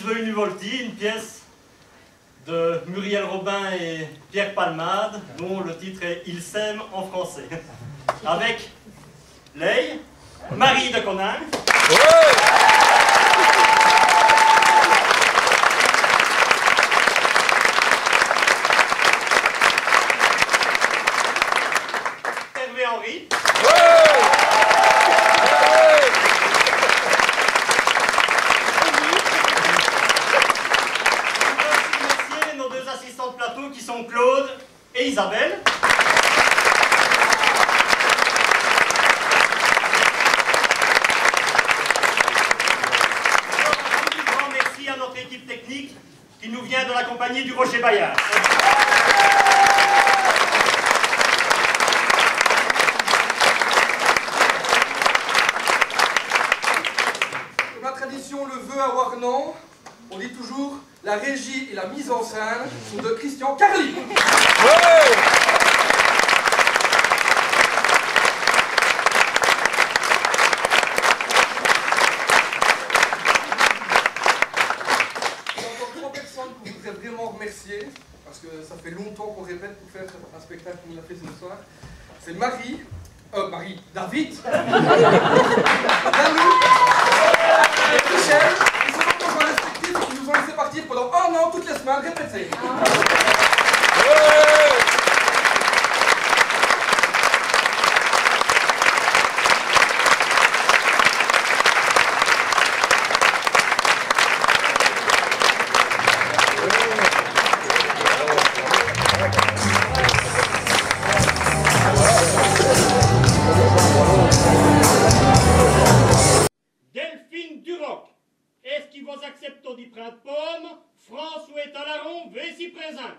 Univolti, une pièce de Muriel Robin et Pierre Palmade, dont le titre est Il s'aime en français. Avec Leigh, Marie de Conin. Hervé Henry. On peut aussi remercier nos deux assistants de plateau sont Claude et Isabelle. Qui nous vient de la compagnie du Rocher Bayard. La tradition le veut à Warnan, on dit toujours la régie et la mise en scène sont de Christian Carly. Il y a encore trois personnes qu'on voudrait vraiment remercier, parce que ça fait longtemps qu'on répète pour faire un spectacle comme on a fait ce soir. C'est Marie, euh, Marie, David, Danou, et Michel, ils sont encore dans respectifs et qui nous ont laissé partir pendant Delphine Duroc, est-ce qu'il vous accepte d'y prendre Talaron, ici présent.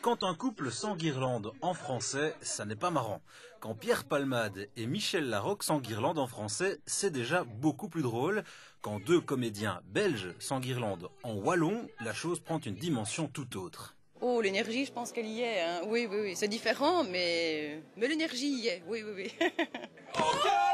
Quand un couple s'enguirlande en français, ça n'est pas marrant. Quand Pierre Palmade et Michel Larocque s'enguirlandent en français, c'est déjà beaucoup plus drôle. Quand deux comédiens belges s'enguirlandent en wallon, la chose prend une dimension tout autre. Oh, l'énergie, je pense qu'elle y est. hein. Oui, oui, oui. C'est différent, mais, mais l'énergie y est. Oui, oui, oui.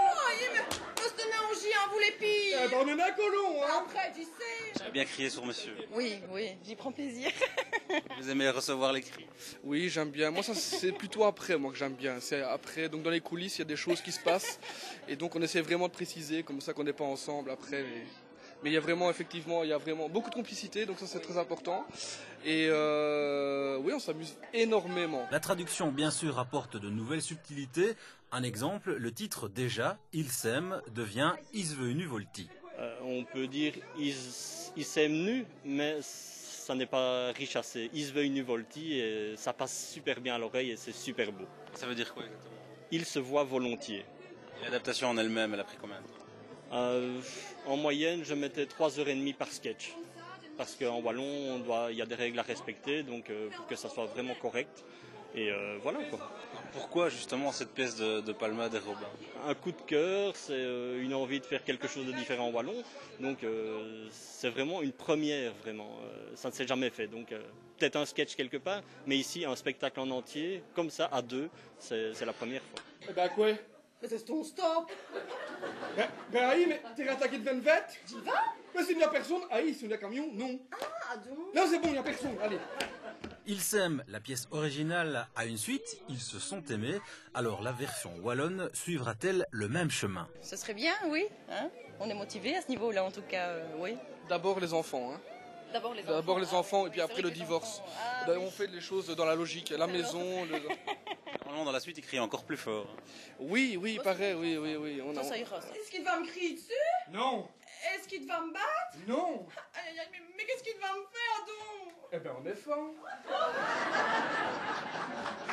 Hein, vous les filles Eh ben on un colon, hein Après, tu sais J'ai bien crié sur monsieur. Oui, oui, j'y prends plaisir. Vous aimez recevoir les cris. Oui, j'aime bien. Moi, ça, c'est plutôt après, moi, que j'aime bien. C'est après, donc dans les coulisses, il y a des choses qui se passent. Et donc, on essaie vraiment de préciser, comme ça qu'on n'est pas ensemble après. Mais, mais il y a vraiment, effectivement, il y a vraiment beaucoup de complicité, donc ça, c'est très important. Et euh, oui, on s'amuse énormément. La traduction, bien sûr, apporte de nouvelles subtilités. Un exemple, le titre déjà, Il s'aime, devient Isvenu Volti. Euh, on peut dire ils, ils s'aiment nus, mais ça n'est pas richassé. Ils se nu volti et ça passe super bien à l'oreille et c'est super beau. Ça veut dire quoi exactement? Ils se voient volontiers. L'adaptation en elle-même, elle a pris combien de temps? En moyenne, je mettais 3h30 par sketch. Parce qu'en wallon, il y a des règles à respecter, donc euh, pour que ça soit vraiment correct. Et euh, voilà quoi. Pourquoi justement cette pièce de, de Palmade et Robin? Un coup de cœur, c'est euh, une envie de faire quelque chose de différent en wallon. Donc euh, c'est vraiment une première, vraiment. Euh, ça ne s'est jamais fait. Donc euh, peut-être un sketch quelque part, mais ici un spectacle en entier, comme ça, à deux, c'est c'est la première fois. Eh ben, quoi? Mais c'est ton stop Ben, ben aïe, mais t'es attaqué de 20 vêtes Tu vas? Mais s'il n'y a personne, aïe, s'il y a un camion, non. Ah, donc Là, c'est bon, il n'y a personne, allez. Ils s'aiment, la pièce originale a une suite, ils se sont aimés, alors la version wallonne suivra-t-elle le même chemin? Ce serait bien, oui. Hein on est motivé à ce niveau-là, en tout cas, euh, oui. D'abord les enfants, hein. D'abord les enfants. D'abord les enfants et puis C'est après le divorce. ah, Ben, oui. On fait les choses dans la logique. La maison, le... Dans la suite, il crie encore plus fort. Oui, oui, pareil, oui, oui, oui. On a... Ça, ça ira, ça. Est-ce qu'il va me crier dessus? Non, Est-ce qu'il va me battre? Non. Aïe, aïe, aïe, mais, mais qu'est-ce qu'il va me faire donc? Eh ben, on est fin.